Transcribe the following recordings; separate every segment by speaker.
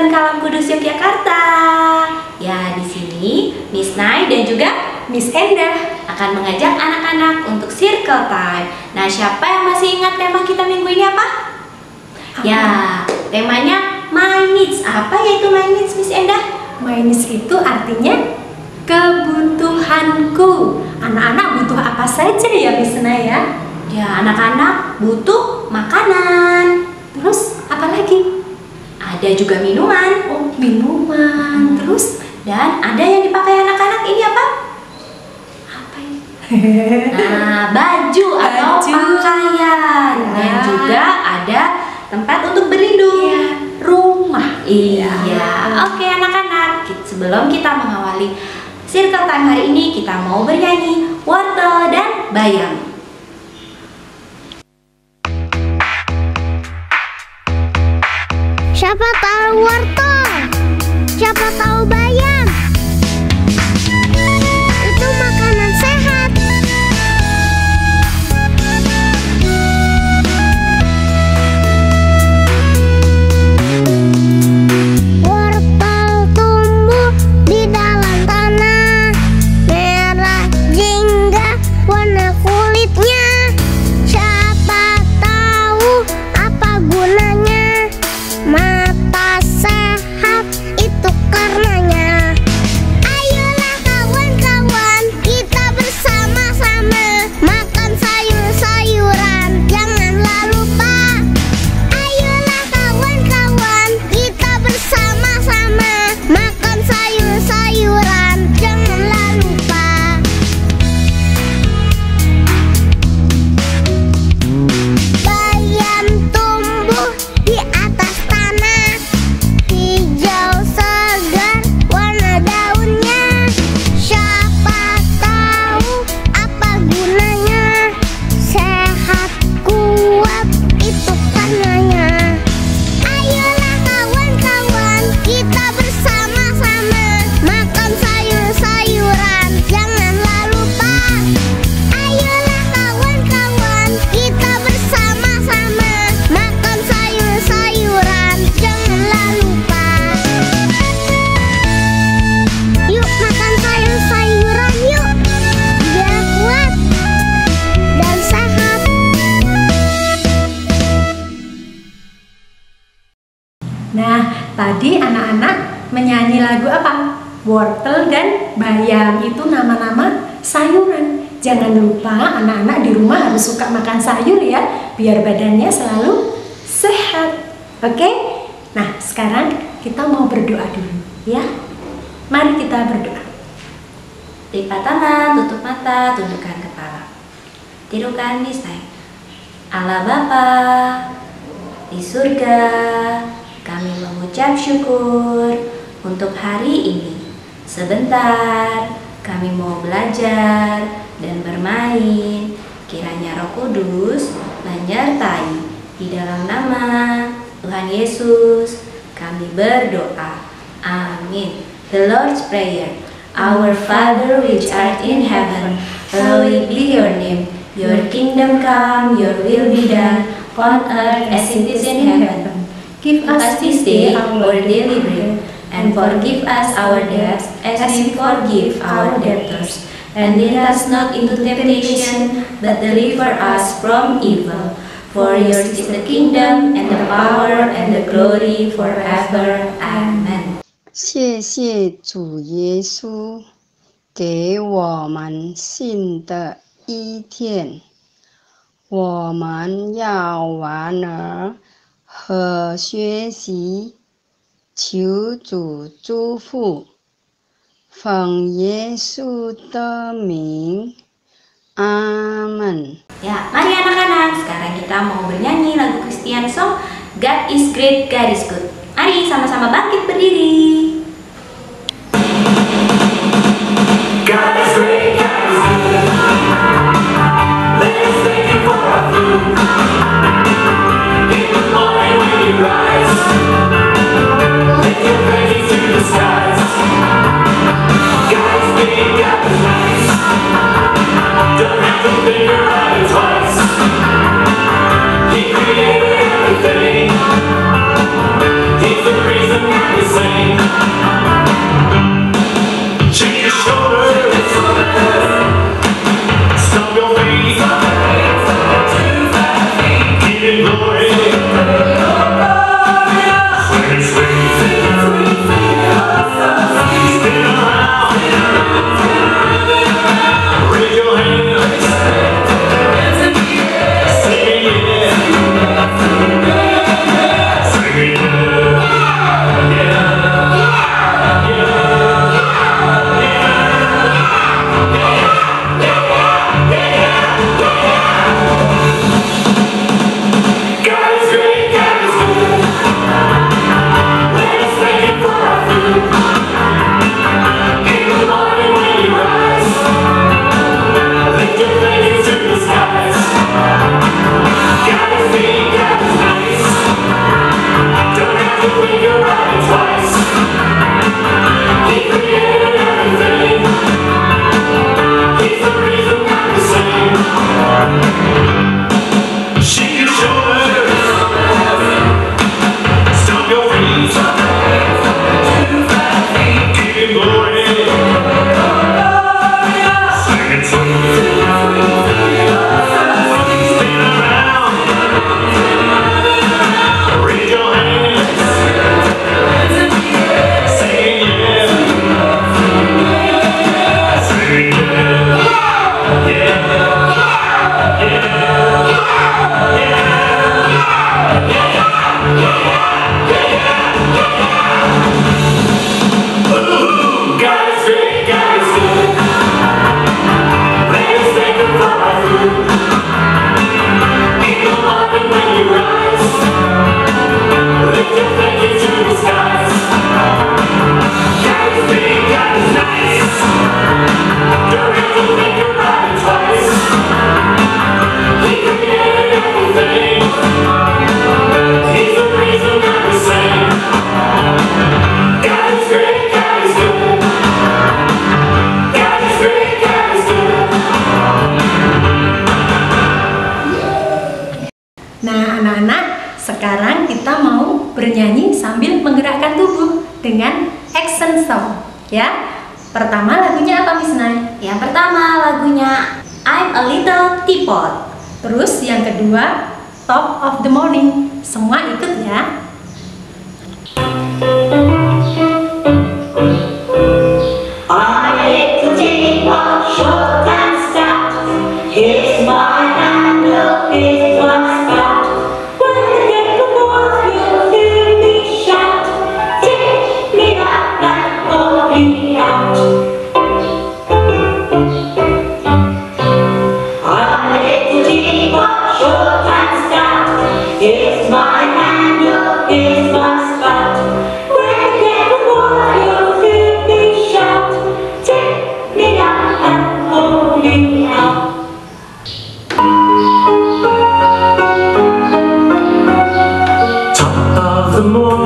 Speaker 1: Kristen Kalam Kudus Yogyakarta. Ya, di sini Miss Nai dan juga Miss Endah akan mengajak anak-anak untuk circle time. Nah, siapa yang masih ingat tema kita minggu ini apa? Ya, temanya my needs. Apa yaitu my needs, Miss Endah?
Speaker 2: My needs itu artinya kebutuhanku. Anak-anak butuh apa saja ya Miss Naya?
Speaker 1: Ya, anak-anak butuh makanan.
Speaker 2: Terus apa lagi?
Speaker 1: Ada juga minuman.
Speaker 2: Oh, minuman. Terus
Speaker 1: Dan ada yang dipakai anak-anak ini apa?
Speaker 2: apa ini?
Speaker 1: Nah, baju, atau
Speaker 2: Baju.
Speaker 1: pakaian. Dan
Speaker 2: Ya.
Speaker 1: juga ada tempat untuk berlindung.
Speaker 2: Iya, rumah.
Speaker 1: Iya.
Speaker 2: Ya.
Speaker 1: Oke, anak-anak. Sebelum kita mengawali circle time hari ini, kita mau bernyanyi wortel dan bayam.
Speaker 3: Siapa tahu wortel? Siapa tahu
Speaker 2: Nah, tadi anak-anak menyanyi lagu apa? Wortel dan bayam itu nama-nama sayuran. Jangan lupa anak-anak di rumah harus suka makan sayur ya, biar badannya selalu sehat. Oke? Nah, sekarang kita mau berdoa dulu ya. Mari kita berdoa.
Speaker 1: Lipat tangan, tutup mata, tundukkan kepala. Tirukan nisai. Allah Bapa di surga, kami mengucap syukur untuk hari ini. Sebentar, kami mau belajar dan bermain. Kiranya Roh Kudus menyertai di dalam nama Tuhan Yesus. Kami berdoa. Amin. The Lord's Prayer. Our Father which art in heaven, hallowed be your name. Your kingdom come, your will be done, on earth as it is in heaven. Give us this day our daily bread, and forgive us our debts as we forgive our debtors. And lead us not into temptation, but deliver us from evil. For yours is the kingdom, and the power, and the glory forever. Amen.
Speaker 4: 谢谢主耶稣给我们新的一天，我们要玩儿 和学习，求主祝福，奉耶稣的名，阿门。
Speaker 1: Ya, mari anak-anak, sekarang kita mau bernyanyi lagu Christian song God is great, God is good. Mari sama-sama bangkit berdiri.
Speaker 5: God is great, Don't have to think about it twice.
Speaker 2: Bernyanyi sambil menggerakkan tubuh dengan action song ya. Pertama lagunya apa Miss Nay?
Speaker 1: Yang pertama lagunya I'm a Little Teapot.
Speaker 2: Terus yang kedua Top of the Morning. Semua ikut ya.
Speaker 5: I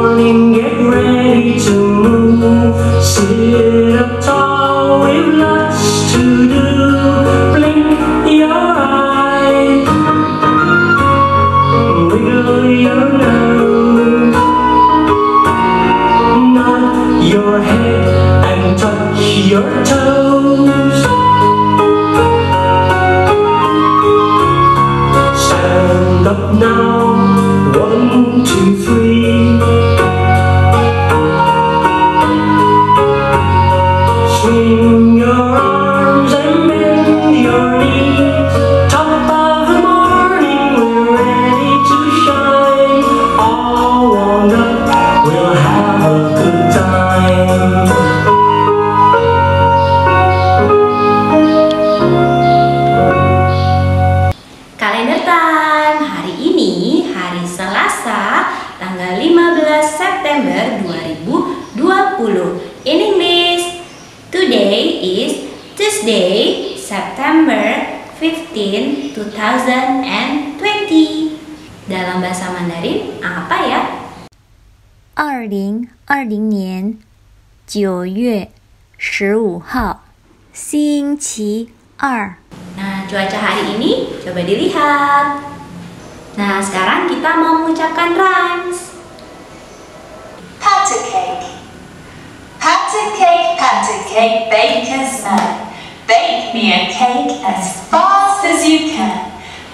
Speaker 5: morning, get ready to move. Sit Swing your arms and bend your knees.
Speaker 1: 2020 dalam bahasa Mandarin apa ya
Speaker 6: 二零二零年九月十五号，星期二。
Speaker 1: Nah cuaca hari ini coba dilihat Nah sekarang kita mau mengucapkan rhymes
Speaker 7: Patter cake. Patter cake, patter cake, baker's man. Bake me a cake as fast as you can.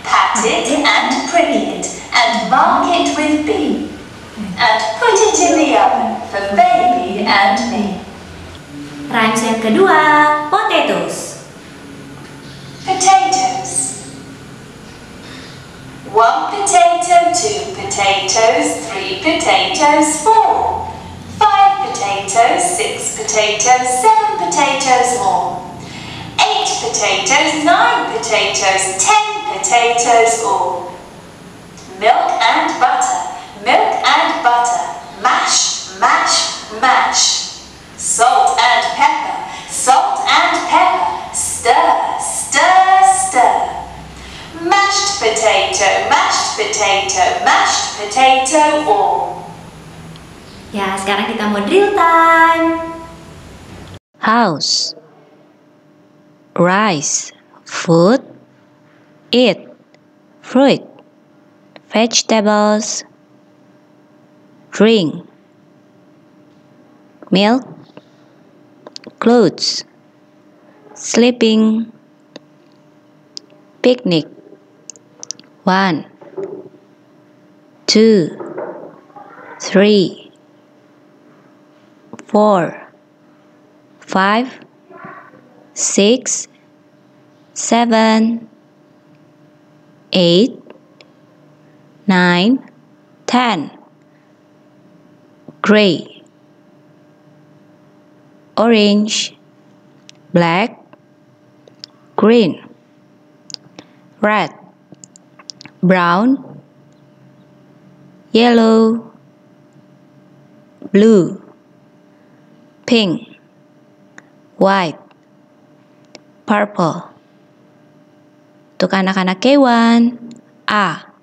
Speaker 7: Pat it and prick it and mark it with B. And put it in the oven for baby and me.
Speaker 1: Rhymes yang kedua Potatoes
Speaker 7: Potatoes. One potato, two potatoes, three potatoes, four. Five potatoes, six potatoes, seven potatoes more. Eight potatoes, nine potatoes, ten potatoes all. Milk and butter, milk and butter, mash, mash, mash. Salt and pepper, salt and pepper, stir, stir, stir. Mashed potato, mashed potato, mashed potato all.
Speaker 1: Ya sekarang kita mau drill time
Speaker 6: house rice food eat fruit vegetables drink milk clothes sleeping picnic. One two three four five, six, seven, eight, nine, ten. Gray, orange, black, green, red, brown, yellow, blue, pink. White, purple. Untuk anak-anak kewan, A,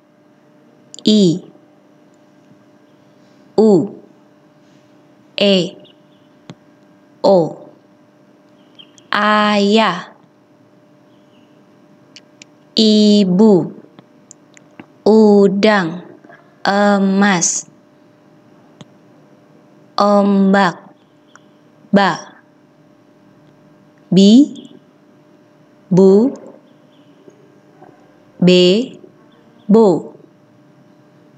Speaker 6: I, U, E, O, Ayah, Ibu, Udang, Emas, ombak. Ba. Bi. Bu be bo.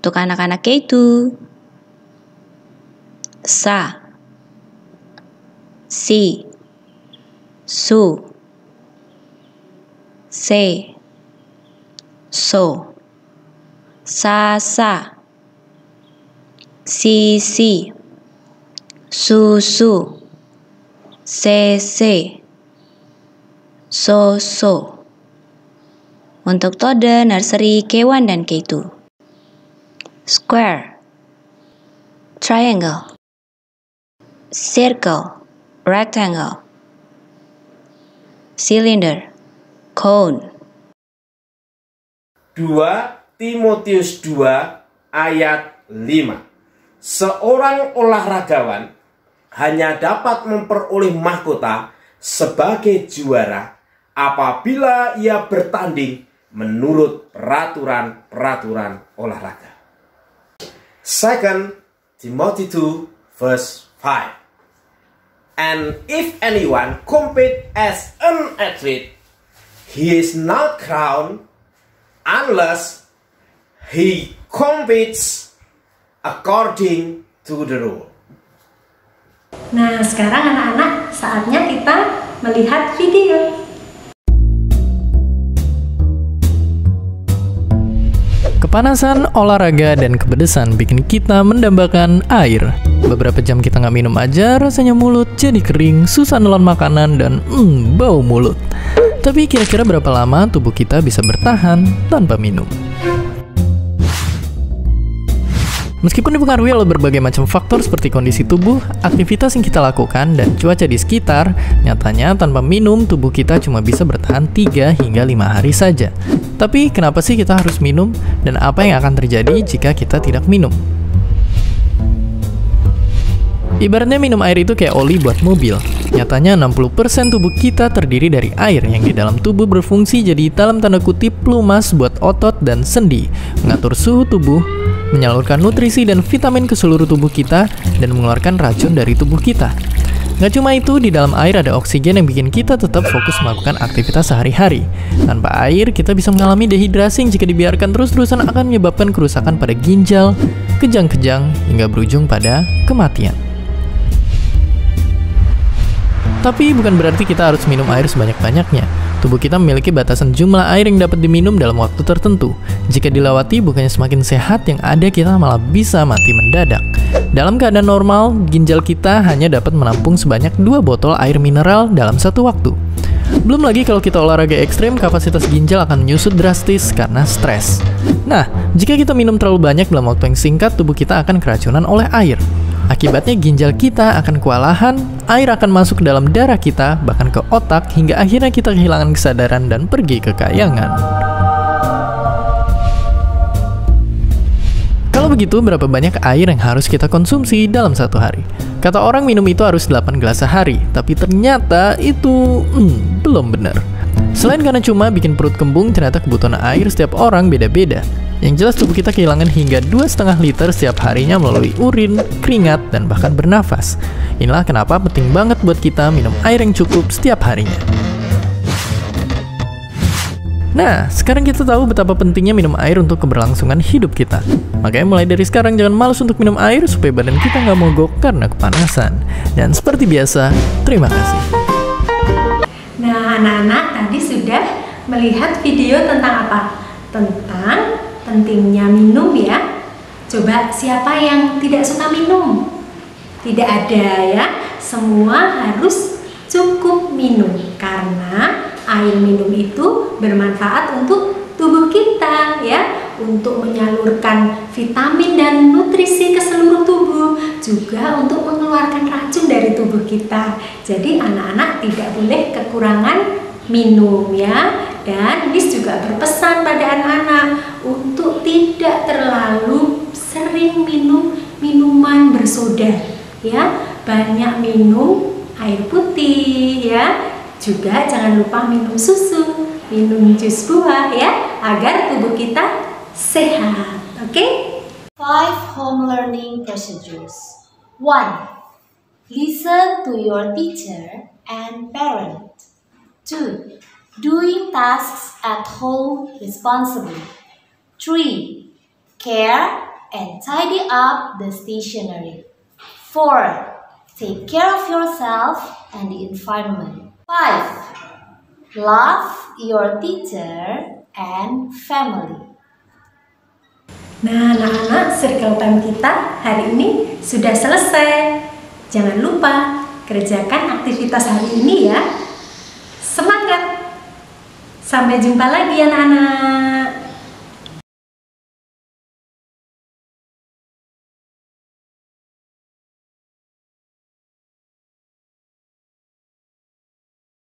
Speaker 6: Untuk anak-anaknya itu sa si su se so. Sa sa. Si si. Su su. Se se. So so untuk Toddler, nursery, K1 dan K2 square. Triangle. Circle. Rectangle. Cylinder. Cone.
Speaker 8: 2 Timotius 2 ayat 5 Seorang olahragawan hanya dapat memperoleh mahkota sebagai juara apabila ia bertanding menurut peraturan-peraturan olahraga. Second Timothy 2 verse 5 And if anyone compete as an athlete, he is not crowned unless he competes according to the rule.
Speaker 2: Nah, sekarang anak-anak saatnya kita melihat video.
Speaker 9: Kepanasan, olahraga, dan kepedesan bikin kita mendambakan air. Beberapa jam kita nggak minum aja, rasanya mulut jadi kering, susah nelan makanan, dan hmm, bau mulut. Tapi kira-kira berapa lama tubuh kita bisa bertahan tanpa minum? Meskipun dipengaruhi oleh berbagai macam faktor seperti kondisi tubuh, aktivitas yang kita lakukan, dan cuaca di sekitar, nyatanya tanpa minum tubuh kita cuma bisa bertahan 3 hingga 5 hari saja. Tapi kenapa sih kita harus minum dan apa yang akan terjadi jika kita tidak minum? Ibaratnya minum air itu kayak oli buat mobil. Nyatanya 60% tubuh kita terdiri dari air yang di dalam tubuh berfungsi jadi dalam tanda kutip pelumas buat otot dan sendi, mengatur suhu tubuh, menyalurkan nutrisi dan vitamin ke seluruh tubuh kita, dan mengeluarkan racun dari tubuh kita. Nggak cuma itu, di dalam air ada oksigen yang bikin kita tetap fokus melakukan aktivitas sehari-hari. Tanpa air, kita bisa mengalami dehidrasi yang jika dibiarkan terus-terusan akan menyebabkan kerusakan pada ginjal, kejang-kejang, hingga berujung pada kematian. Tapi bukan berarti kita harus minum air sebanyak-banyaknya. Tubuh kita memiliki batasan jumlah air yang dapat diminum dalam waktu tertentu. Jika dilewati, bukannya semakin sehat yang ada kita malah bisa mati mendadak. Dalam keadaan normal, ginjal kita hanya dapat menampung sebanyak 2 botol air mineral dalam satu waktu. Belum lagi kalau kita olahraga ekstrim, kapasitas ginjal akan menyusut drastis karena stres. Nah, jika kita minum terlalu banyak dalam waktu yang singkat, tubuh kita akan keracunan oleh air. Akibatnya ginjal kita akan kewalahan, air akan masuk ke dalam darah kita, bahkan ke otak, hingga akhirnya kita kehilangan kesadaran dan pergi ke kayangan. Kalau begitu, berapa banyak air yang harus kita konsumsi dalam satu hari? Kata orang minum itu harus 8 gelas sehari, tapi ternyata itu hmm, belum benar. Selain karena cuma bikin perut kembung, ternyata kebutuhan air setiap orang beda-beda. Yang jelas tubuh kita kehilangan hingga 2,5 liter setiap harinya melalui urin, keringat, dan bahkan bernafas. Inilah kenapa penting banget buat kita minum air yang cukup setiap harinya. Nah, sekarang kita tahu betapa pentingnya minum air untuk keberlangsungan hidup kita. Makanya mulai dari sekarang jangan malas untuk minum air supaya badan kita nggak mogok karena kepanasan. Dan seperti biasa, terima kasih.
Speaker 2: Nah, anak-anak tadi sudah melihat video tentang apa? Tentang pentingnya minum ya. Coba siapa yang tidak suka minum? Tidak ada ya. Semua harus cukup minum karena air minum itu bermanfaat untuk tubuh kita ya, untuk menyalurkan vitamin dan nutrisi ke seluruh tubuh, juga untuk mengeluarkan racun dari tubuh kita. Jadi anak-anak tidak boleh kekurangan minum ya. Dan Miss juga berpesan pada anak-anak untuk tidak terlalu sering minum minuman bersoda ya. Banyak minum air putih ya juga jangan lupa minum susu, minum jus buah ya, agar tubuh kita sehat. Oke?
Speaker 10: Five home learning procedures. One, Listen to your teacher and parent. 2. Doing tasks at home responsibly. 3. Care and tidy up the stationery. 4. Take care of yourself and the environment. 5. Love your teacher and family.
Speaker 2: Nah, anak-anak, circle time kita hari ini sudah selesai. Jangan lupa kerjakan aktivitas hari ini ya. Sampai jumpa lagi anak-anak.